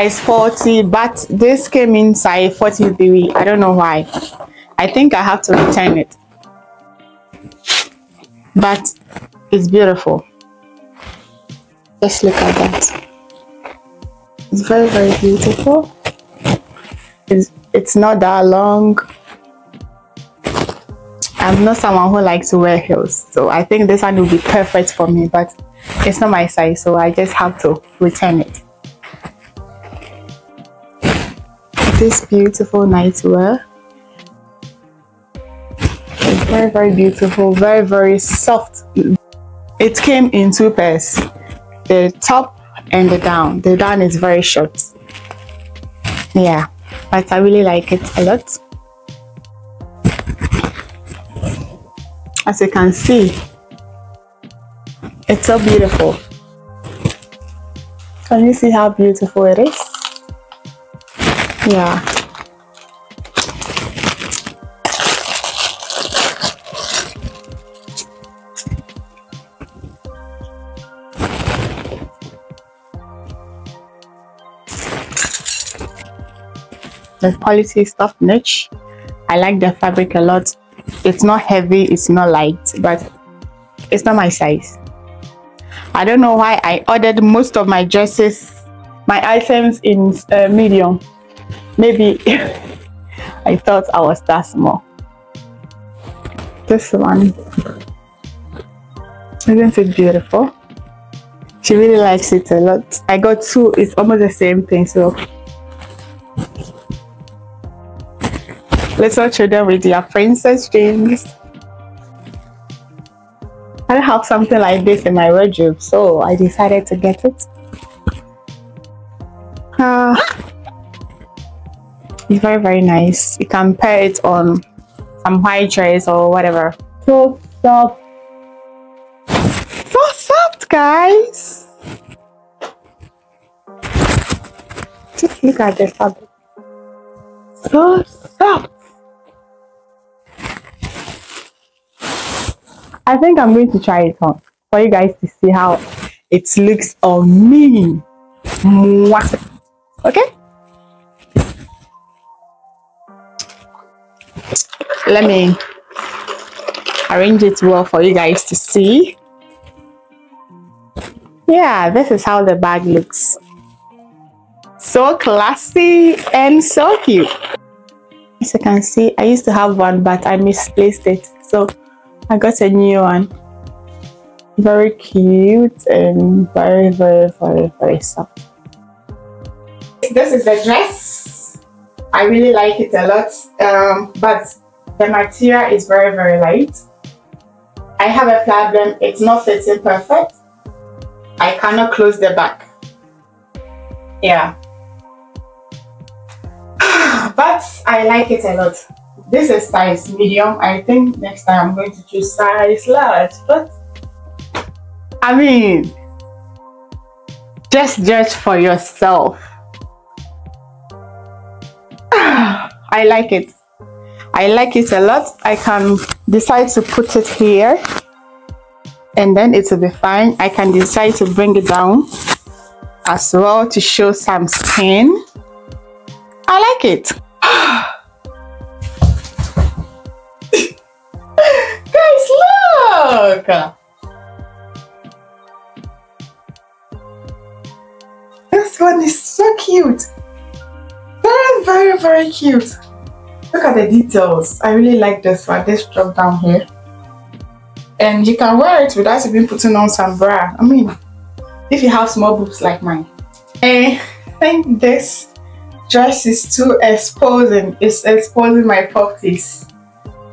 size 40 but this came in size 43 i don't know why. I think i have to return it. But it's beautiful. Just look at that. It's very very beautiful. It's it's not that long. I'm not someone who likes to wear heels so i think this one will be perfect for me but it's not my size so i just have to return it this beautiful nightwear it's very very beautiful very very soft it came in two pairs the top and the down the down is very short yeah but I really like it a lot. As you can see, it's so beautiful. Can you see how beautiful it is? Yeah. the quality top notch i like the fabric a lot. It's not heavy it's not light but it's not my size. I don't know why i ordered most of my dresses my items in uh, medium maybe i thought i was that small. This one. Isn't it beautiful? She really likes it a lot. I got two. It's almost the same thing so. Little children with their princess dreams. I have something like this in my wardrobe, so I decided to get it. Uh, it's very, very nice. You can pair it on some white dress or whatever. So soft. So soft, guys. Just look at the fabric. So soft. I think I'm going to try it on for you guys to see how it looks on me. Okay? Let me arrange it well for you guys to see. Yeah, this is how the bag looks. So classy and so cute. As you can see, I used to have one, but I misplaced it. So I got a new one. Very cute and very, very, very, very soft. This is the dress. I really like it a lot, um, but the material is very, very light. I have a problem, it's not fitting perfect. I cannot close the back. Yeah. but I like it a lot. This is size medium. I think next time I'm going to choose size large. But I mean, just judge for yourself. I like it. I like it a lot. I can decide to put it here and then it will be fine. I can decide to bring it down as well to show some skin. I like it. Guys, look! This one is so cute. Very, very, very cute. Look at the details. I really like this one. This drop down here. And you can wear it without even putting on some bra. I mean, if you have small boobs like mine. I think this dress is too exposing. It's exposing my properties.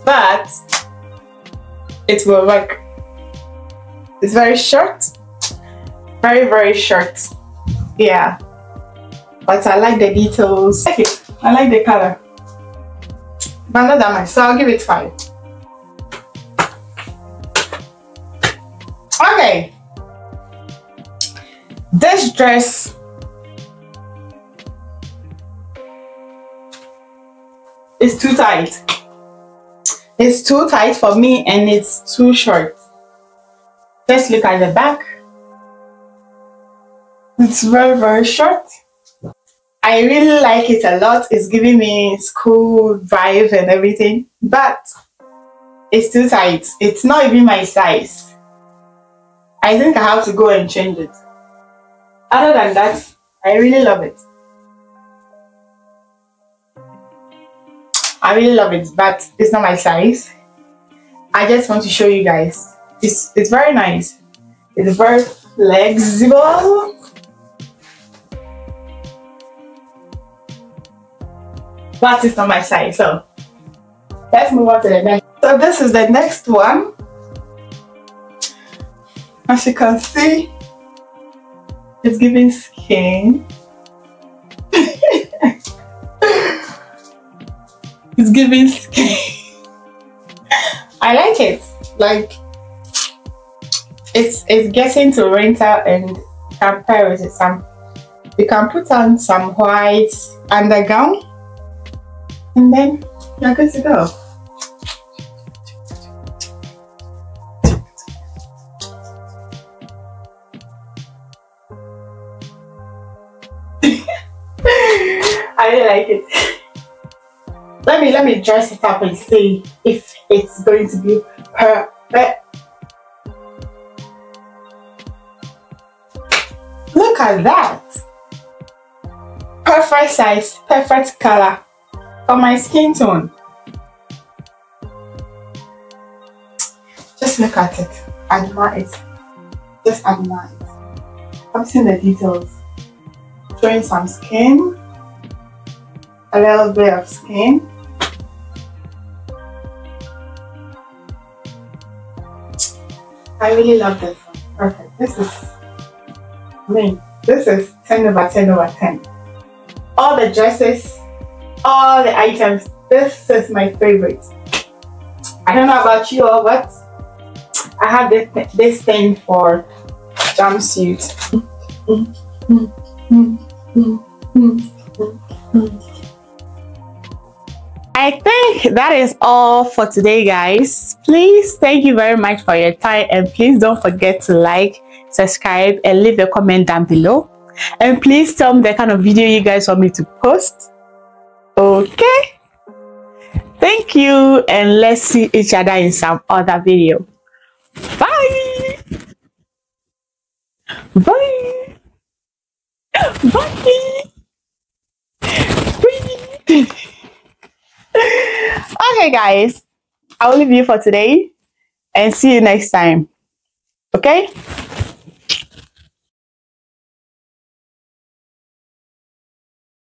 But it will work. It's very short, very, very short. Yeah, but I like the details. I it. I like the color. But not that so I'll give it five. Okay. This dress is too tight. It's too tight for me and it's too short. Let's look at the back. It's very, very short. I really like it a lot. It's giving me school vibe and everything, but it's too tight. It's not even my size. I think I have to go and change it. Other than that, I really love it. I really love it, but it's not my size. I just want to show you guys. It's, it's very nice. It's very flexible. But it's not my size, so let's move on to the next. So this is the next one. As you can see, it's giving skin. it's giving skin. I like it. Like it's it's getting to winter and compare with some you can put on some white undergown and then you're good to go. I like it. Let me let me dress it up and see if it's going to be perfect. Look at that. Perfect size, perfect color for my skin tone. Just look at it. Admire it. Just admire it. I've seen the details. Showing some skin. A little bit of skin. I really love this one. Perfect. This is, mean, this is 10 over 10 over 10. All the dresses, all the items, this is my favorite. I don't know about you all, but I have this, this thing for jumpsuit. I think that is all for today, guys. Please, thank you very much for your time and please don't forget to like, subscribe and leave a comment down below. And please tell me the kind of video you guys want me to post. Okay? Thank you and let's see each other in some other video. Bye! Bye! Bye! Bye! okay guys i will leave you for today and see you next time okay